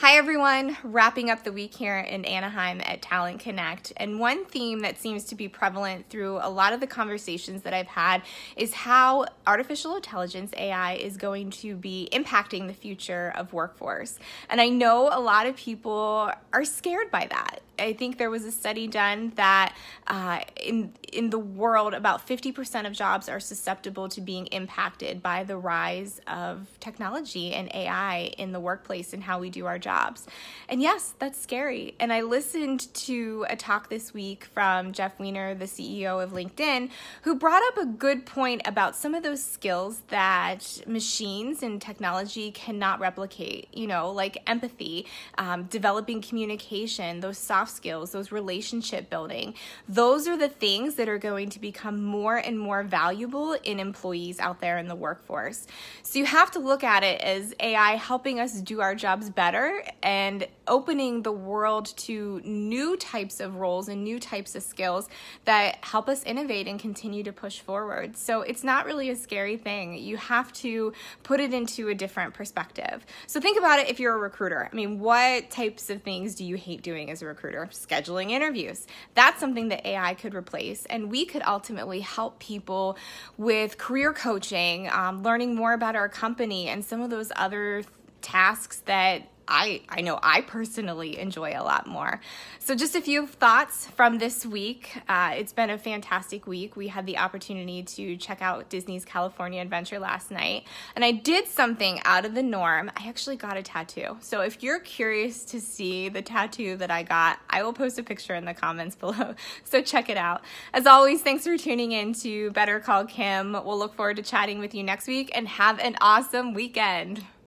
Hi, everyone. Wrapping up the week here in Anaheim at Talent Connect. And one theme that seems to be prevalent through a lot of the conversations that I've had is how artificial intelligence, AI, is going to be impacting the future of workforce. And I know a lot of people are scared by that. I think there was a study done that uh, in in the world, about 50% of jobs are susceptible to being impacted by the rise of technology and AI in the workplace and how we do our jobs. And yes, that's scary. And I listened to a talk this week from Jeff Weiner, the CEO of LinkedIn, who brought up a good point about some of those skills that machines and technology cannot replicate. You know, like empathy, um, developing communication, those soft soft skills, those relationship building, those are the things that are going to become more and more valuable in employees out there in the workforce. So you have to look at it as AI helping us do our jobs better and opening the world to new types of roles and new types of skills that help us innovate and continue to push forward. So it's not really a scary thing. You have to put it into a different perspective. So think about it if you're a recruiter. I mean, what types of things do you hate doing as a recruiter? scheduling interviews. That's something that AI could replace, and we could ultimately help people with career coaching, um, learning more about our company, and some of those other tasks that I, I know I personally enjoy a lot more. So, just a few thoughts from this week. Uh, it's been a fantastic week. We had the opportunity to check out Disney's California Adventure last night, and I did something out of the norm. I actually got a tattoo. So, if you're curious to see the tattoo that I got, I will post a picture in the comments below. So, check it out. As always, thanks for tuning in to Better Call Kim. We'll look forward to chatting with you next week and have an awesome weekend.